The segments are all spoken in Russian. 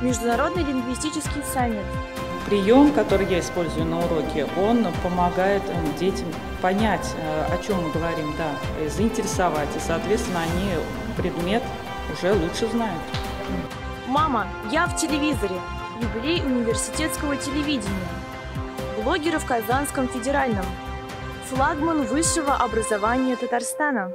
Международный лингвистический саммит. Прием, который я использую на уроке, он помогает э, детям понять, э, о чем мы говорим, да, заинтересовать, и, соответственно, они предмет уже лучше знают. Мама, я в телевизоре. Юбилей университетского телевидения. Блогеры в Казанском федеральном. Флагман высшего образования Татарстана.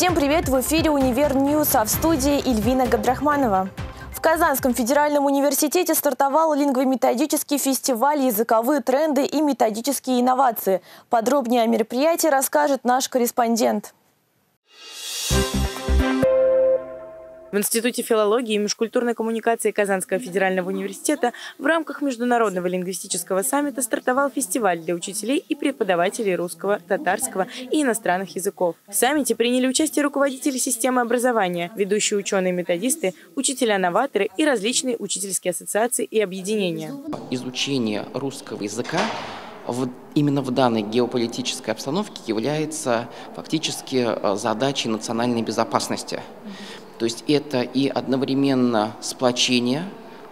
Всем привет! В эфире «Универ News», а в студии Ильвина Габдрахманова. В Казанском федеральном университете стартовал лингвометодический фестиваль «Языковые тренды и методические инновации». Подробнее о мероприятии расскажет наш корреспондент. В Институте филологии и межкультурной коммуникации Казанского федерального университета в рамках Международного лингвистического саммита стартовал фестиваль для учителей и преподавателей русского, татарского и иностранных языков. В саммите приняли участие руководители системы образования, ведущие ученые-методисты, учителя-новаторы и различные учительские ассоциации и объединения. Изучение русского языка в, именно в данной геополитической обстановке является фактически э, задачей национальной безопасности. То есть это и одновременно сплочение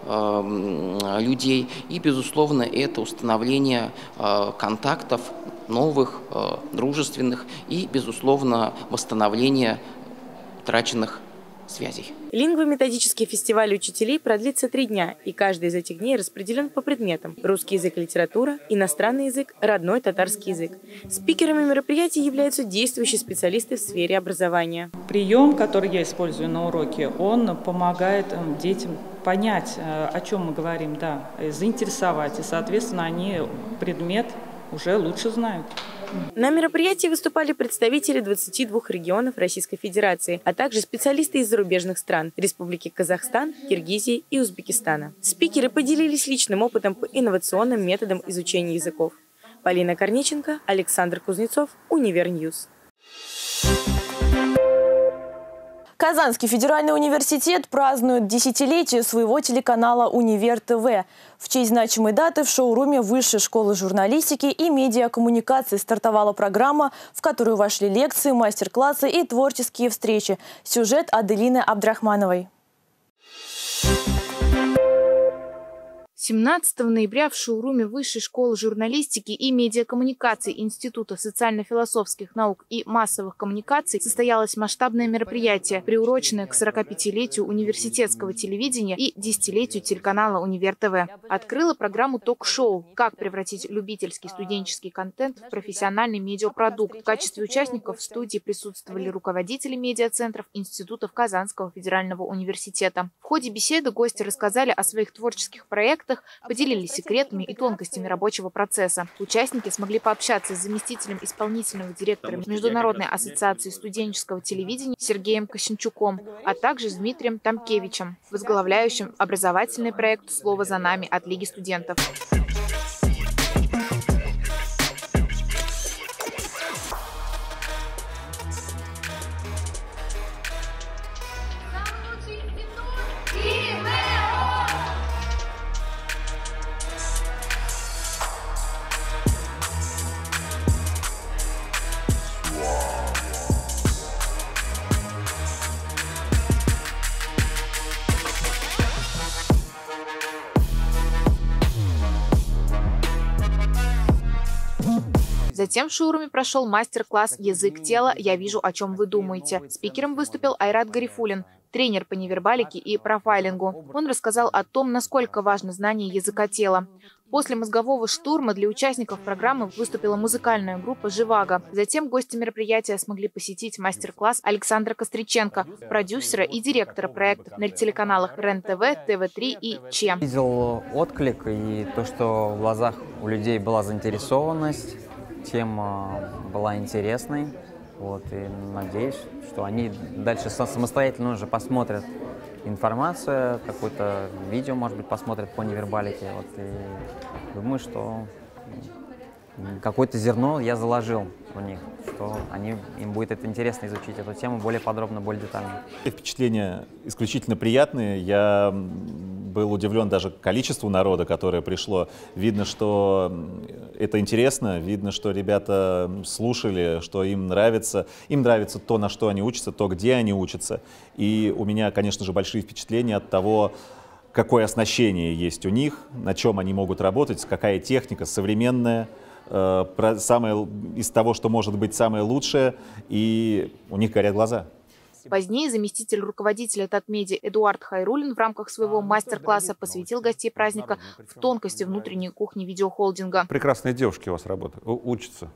э, людей и, безусловно, это установление э, контактов новых, э, дружественных и, безусловно, восстановление утраченных связей. Лингвометодический фестиваль учителей продлится три дня, и каждый из этих дней распределен по предметам – русский язык и литература, иностранный язык, родной татарский язык. Спикерами мероприятия являются действующие специалисты в сфере образования. Прием, который я использую на уроке, он помогает детям понять, э, о чем мы говорим, да, заинтересовать, и, соответственно, они предмет уже лучше знают. На мероприятии выступали представители 22 регионов Российской Федерации, а также специалисты из зарубежных стран – Республики Казахстан, Киргизии и Узбекистана. Спикеры поделились личным опытом по инновационным методам изучения языков. Полина Корниченко, Александр Кузнецов, Универ News. Казанский федеральный университет празднует десятилетие своего телеканала «Универ ТВ». В честь значимой даты в шоуруме Высшей школы журналистики и медиакоммуникации стартовала программа, в которую вошли лекции, мастер-классы и творческие встречи. Сюжет Аделины Абдрахмановой. 17 ноября в шоуруме Высшей школы журналистики и медиакоммуникаций Института социально-философских наук и массовых коммуникаций состоялось масштабное мероприятие, приуроченное к 45-летию университетского телевидения и десятилетию телеканала Универ ТВ. Открыла программу ток-шоу «Как превратить любительский студенческий контент в профессиональный медиапродукт». В качестве участников в студии присутствовали руководители медиацентров институтов Казанского федерального университета. В ходе беседы гости рассказали о своих творческих проектах, проектах, поделились секретами и тонкостями рабочего процесса. Участники смогли пообщаться с заместителем исполнительного директора Международной ассоциации студенческого телевидения Сергеем Косинчуком, а также с Дмитрием Тамкевичем, возглавляющим образовательный проект «Слово за нами» от Лиги студентов. Затем в шоуруме прошел мастер-класс «Язык тела. Я вижу, о чем вы думаете». Спикером выступил Айрат Гарифулин, тренер по невербалике и профайлингу. Он рассказал о том, насколько важно знание языка тела. После мозгового штурма для участников программы выступила музыкальная группа «Живаго». Затем гости мероприятия смогли посетить мастер-класс Александра Костриченко, продюсера и директора проектов на телеканалах РЕН-ТВ, ТВ-3 и ЧЕМ. Видел отклик и то, что в глазах у людей была заинтересованность, тема была интересной. Вот, и надеюсь, что они дальше самостоятельно уже посмотрят информацию, какое-то видео, может быть, посмотрят по невербалике. Вот, и думаю, что какое-то зерно я заложил в них, что они, им будет это интересно изучить эту тему более подробно, более детально. Впечатления исключительно приятные. Я был удивлен даже количеству народа, которое пришло. Видно, что это интересно, видно, что ребята слушали, что им нравится. Им нравится то, на что они учатся, то, где они учатся. И у меня, конечно же, большие впечатления от того, какое оснащение есть у них, на чем они могут работать, какая техника современная, э, самое, из того, что может быть самое лучшее, и у них горят глаза. Позднее заместитель руководителя Татмеди Эдуард Хайрулин в рамках своего мастер-класса посвятил гостей праздника в тонкости внутренней кухни видеохолдинга. Прекрасные девушки у вас работают, учатся.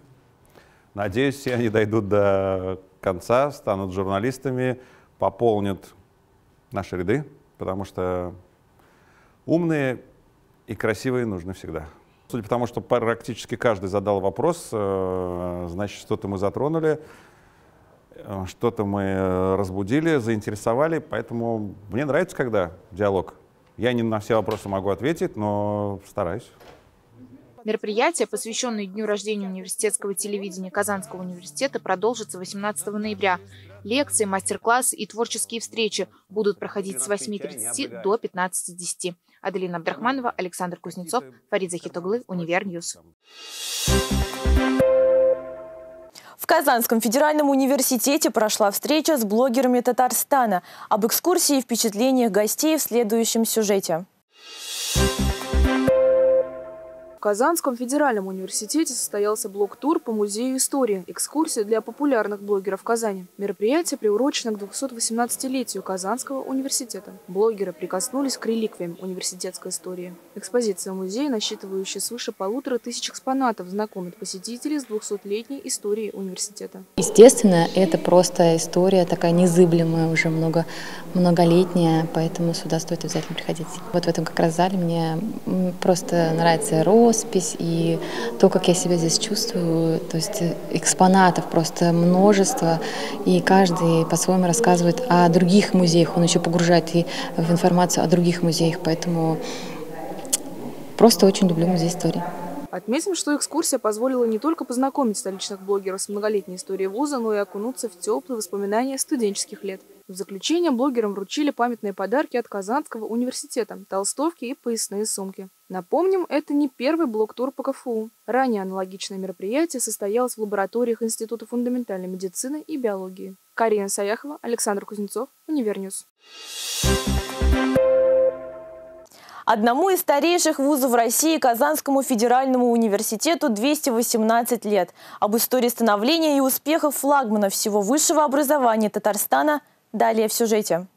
Надеюсь, все они дойдут до конца, станут журналистами, пополнят наши ряды, потому что умные и красивые нужны всегда. Судя по тому, что практически каждый задал вопрос, э, значит, что-то мы затронули. Э, что-то мы э, разбудили, заинтересовали, поэтому мне нравится, когда диалог. Я не на все вопросы могу ответить, но стараюсь. Мероприятие, посвященное дню рождения университетского телевидения Казанского университета, продолжится 18 ноября. Лекции, мастер-классы и творческие встречи будут проходить с 8.30 до 15.10. Аделина Абдрахманова, Александр Кузнецов, Фарид Захитоглы, Универ News. В Казанском федеральном университете прошла встреча с блогерами Татарстана. Об экскурсии и впечатлениях гостей в следующем сюжете. Казанском федеральном университете состоялся блок-тур по музею истории, экскурсия для популярных блогеров Казани. Мероприятие приурочено к 218-летию Казанского университета. Блогеры прикоснулись к реликвиям университетской истории. Экспозиция музея, насчитывающая свыше полутора тысяч экспонатов, знакомит посетителей с 200-летней историей университета. Естественно, это просто история такая незыблемая, уже много, многолетняя, поэтому сюда стоит обязательно приходить. Вот в этом как раз зале мне просто нравится роспись и то, как я себя здесь чувствую. То есть экспонатов просто множество, и каждый по-своему рассказывает о других музеях. Он еще погружает и в информацию о других музеях, поэтому просто очень люблю музей истории. Отметим, что экскурсия позволила не только познакомить столичных блогеров с многолетней историей вуза, но и окунуться в теплые воспоминания студенческих лет. В заключение блогерам вручили памятные подарки от Казанского университета, толстовки и поясные сумки. Напомним, это не первый блог-тур по КФУ. Ранее аналогичное мероприятие состоялось в лабораториях Института фундаментальной медицины и биологии. Карина Саяхова, Александр Кузнецов, Univer News. Одному из старейших вузов России, Казанскому федеральному университету, 218 лет. Об истории становления и успехов флагмана всего высшего образования Татарстана далее в сюжете.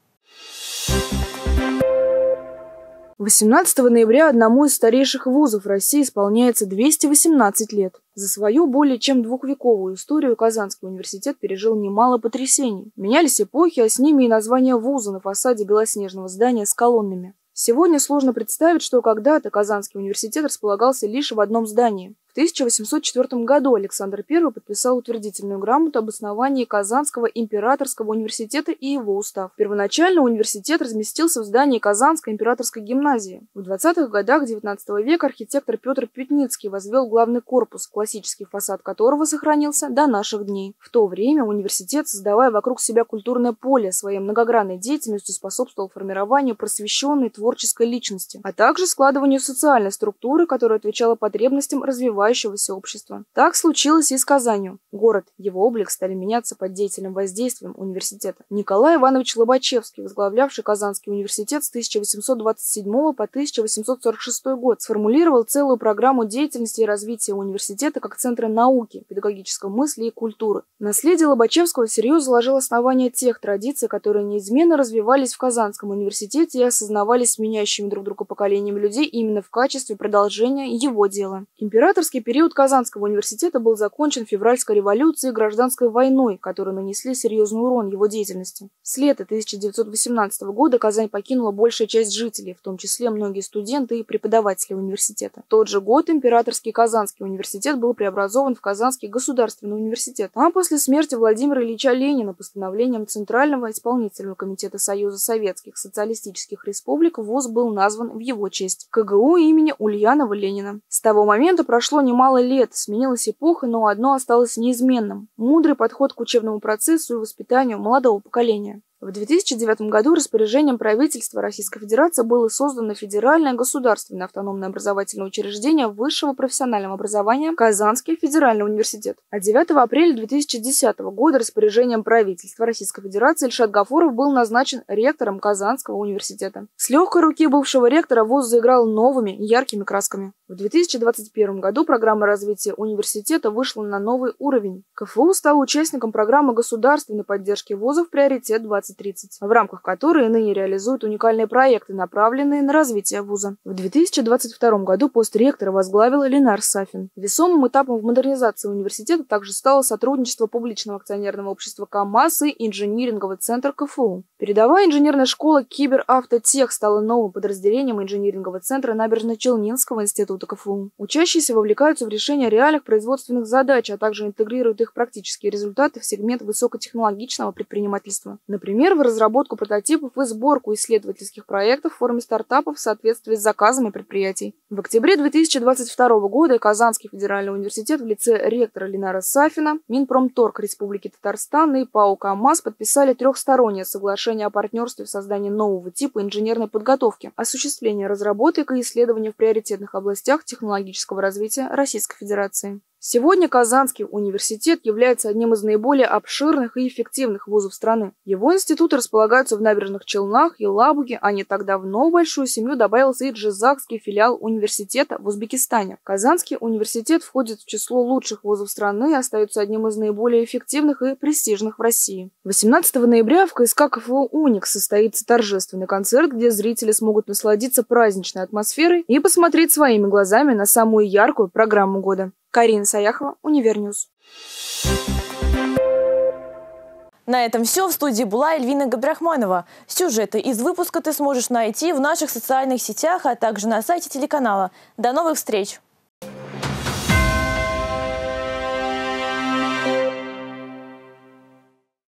18 ноября одному из старейших вузов России исполняется 218 лет. За свою более чем двухвековую историю Казанский университет пережил немало потрясений. Менялись эпохи, а с ними и название вуза на фасаде белоснежного здания с колоннами. Сегодня сложно представить, что когда-то Казанский университет располагался лишь в одном здании. 1804 году Александр I подписал утвердительную грамоту об основании Казанского императорского университета и его устав. Первоначально университет разместился в здании Казанской императорской гимназии. В 20-х годах XIX века архитектор Петр Пютницкий возвел главный корпус, классический фасад которого сохранился до наших дней. В то время университет, создавая вокруг себя культурное поле, своей многогранной деятельностью способствовал формированию просвещенной творческой личности, а также складыванию социальной структуры, которая отвечала потребностям развивающихся развивающегося общества. Так случилось и с Казанью. Город, его облик стали меняться под деятельным воздействием университета. Николай Иванович Лобачевский, возглавлявший Казанский университет с 1827 по 1846 год, сформулировал целую программу деятельности и развития университета как центра науки, педагогической мысли и культуры. Наследие Лобачевского всерьез заложило основание тех традиций, которые неизменно развивались в Казанском университете и осознавались меняющими друг друга поколениями людей именно в качестве продолжения его дела. Императорский Студенческий период Казанского университета был закончен февральской революцией и гражданской войной, которые нанесли серьезный урон его деятельности. С лета 1918 года Казань покинула большая часть жителей, в том числе многие студенты и преподаватели университета. В тот же год Императорский Казанский университет был преобразован в Казанский государственный университет, а после смерти Владимира Ильича Ленина постановлением Центрального исполнительного комитета Союза Советских Социалистических Республик ВУЗ был назван в его честь – КГУ имени Ульянова Ленина. С того момента прошло немало лет, сменилась эпоха, но одно осталось неизменным – мудрый подход к учебному процессу и воспитанию молодого поколения. В В 2009 году распоряжением правительства Российской Федерации было создано Федеральное государственное автономное образовательное учреждение высшего профессионального образования Казанский федеральный университет. А 9 апреля 2010 года распоряжением правительства Российской Федерации Ильшат Гафуров был назначен ректором Казанского университета. С легкой руки бывшего ректора вуз заиграл новыми яркими красками. В 2021 году программа развития университета вышла на новый уровень. КФУ стал участником программы государственной поддержки вузов «Приоритет 2030», в рамках которой ныне реализуют уникальные проекты, направленные на развитие вуза. В 2022 году пост ректора возглавил Ленар Сафин. Весомым этапом в модернизации университета также стало сотрудничество публичного акционерного общества КАМАЗ и инжиниринговый центр КФУ. Передовая инженерная школа Киберавтотех стала новым подразделением инжинирингового центра Набережно-Челнинского института КФУ. Учащиеся вовлекаются в решение реальных производственных задач, а также интегрируют их практические результаты в сегмент высокотехнологичного предпринимательства. Например, в разработку прототипов и сборку исследовательских проектов в форме стартапов в соответствии с заказами предприятий. В октябре 2022 года Казанский федеральный университет в лице ректора Ленара Сафина, Минпромторг Республики Татарстан и ПАО КАМАЗ подписали трехстороннее соглашение о партнерстве в создании нового типа инженерной подготовки, осуществления разработок и исследований в приоритетных областях технологического развития Российской Федерации. Сегодня Казанский университет является одним из наиболее обширных и эффективных вузов страны. Его институты располагаются в набережных Челнах и Лабуге, а не так давно в большую семью добавился и Джизакский филиал университета в Узбекистане. Казанский университет входит в число лучших вузов страны и остается одним из наиболее эффективных и престижных в России. 18 ноября в КСК КФУ «Уникс» состоится торжественный концерт, где зрители смогут насладиться праздничной атмосферой и посмотреть своими глазами на самую яркую программу года. Карина Саяхова, Univer News. На этом все. В студии была Эльвина Габдрахманова. Сюжеты из выпуска ты сможешь найти в наших социальных сетях, а также на сайте телеканала. До новых встреч!